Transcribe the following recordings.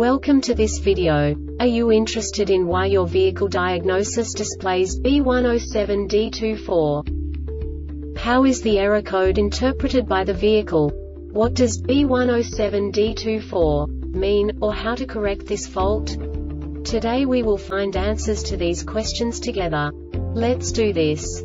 Welcome to this video. Are you interested in why your vehicle diagnosis displays B107D24? How is the error code interpreted by the vehicle? What does B107D24 mean, or how to correct this fault? Today we will find answers to these questions together. Let's do this.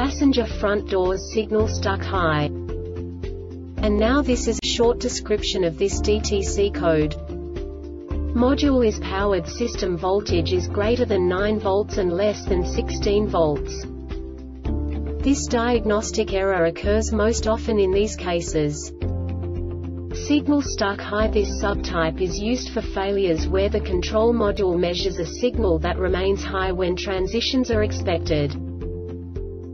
Passenger front doors signal stuck high. And now this is a short description of this DTC code. Module is powered system voltage is greater than 9 volts and less than 16 volts. This diagnostic error occurs most often in these cases. Signal stuck high This subtype is used for failures where the control module measures a signal that remains high when transitions are expected.